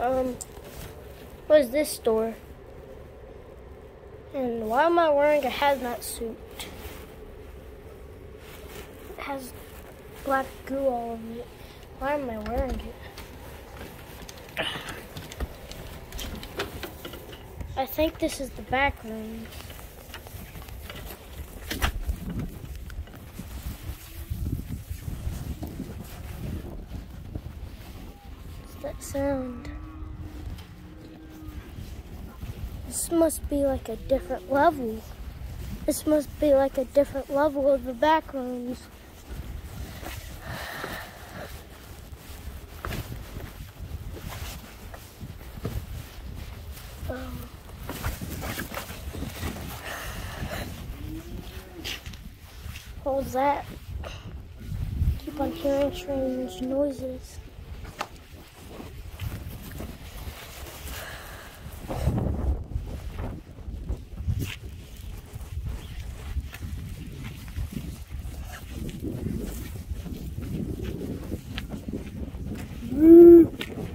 Um, what is this store? And why am I wearing a hazmat suit? It has black goo all over it. Why am I wearing it? I think this is the back room. What's that sound? This must be like a different level. This must be like a different level of the back rooms. Um, what was that? Keep on hearing strange noises.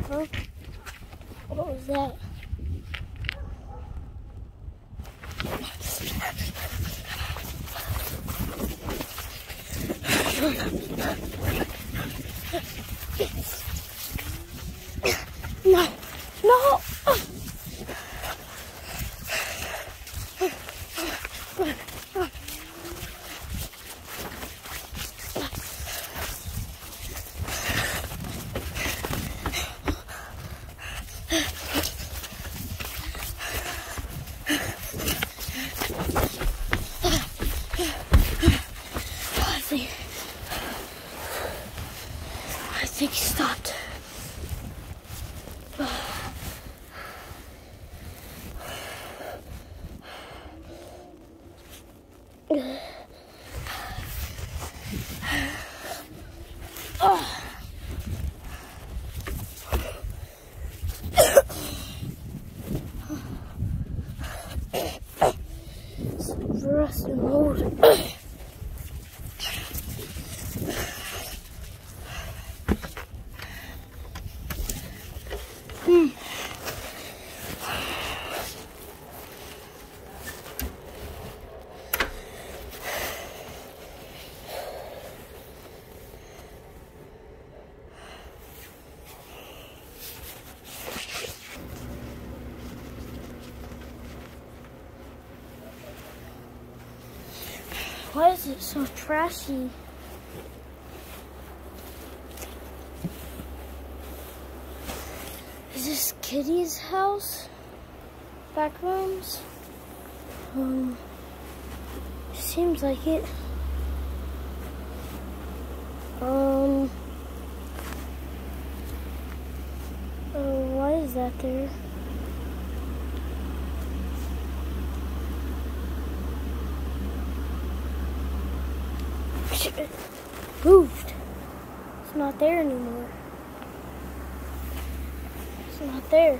Huh? What was that? No, no. I think, I think he stopped. Rust and mold. Why is it so trashy? Is this Kitty's house? Back rooms? Um, seems like it. Um, uh, why is that there? It moved. It's not there anymore. It's not there.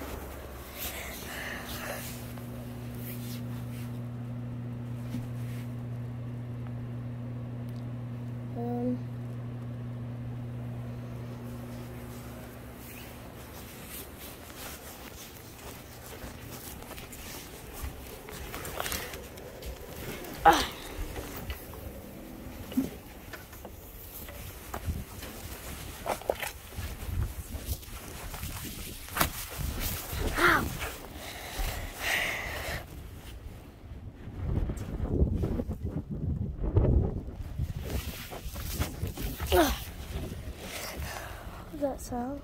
Um. Ah. That sound?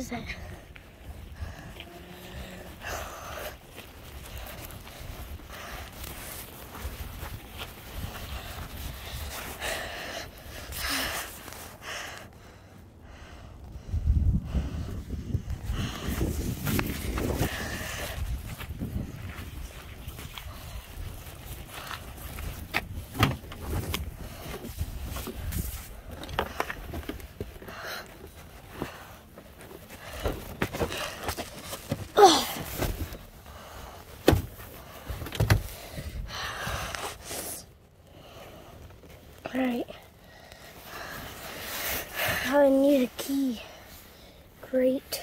What is it? Alright. I need a key. Great.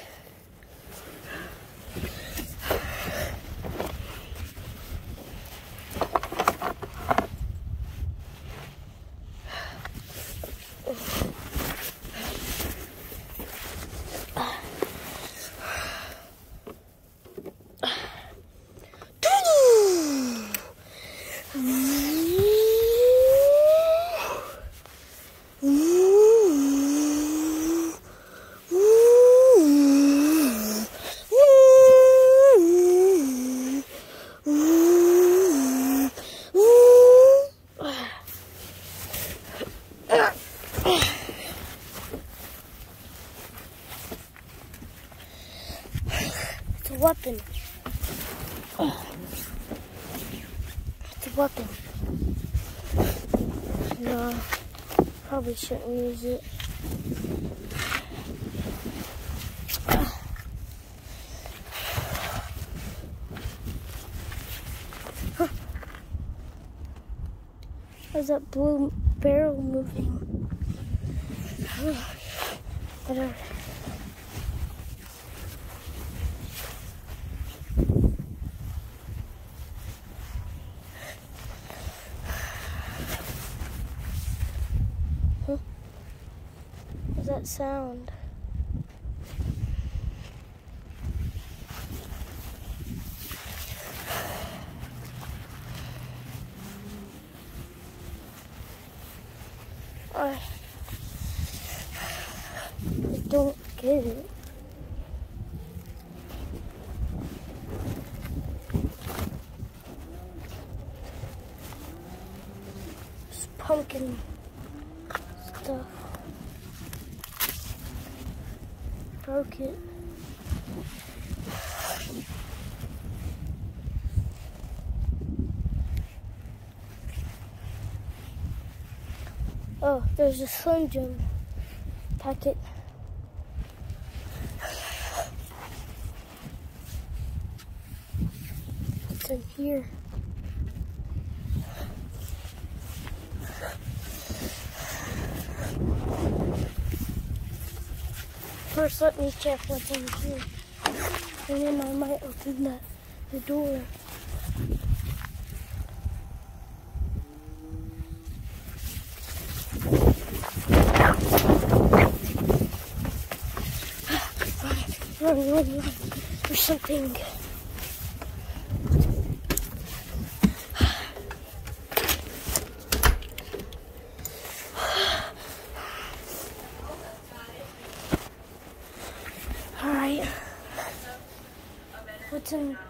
It's a weapon. It's a weapon. No, probably shouldn't use it. Huh. How's that blue barrel moving? Whatever. That sound? I, don't get it. Broke it. Oh, there's a Slim Jim packet. What's in here? First, let me check what's in here. And then I might open the, the door. Run, run, run. There's something. In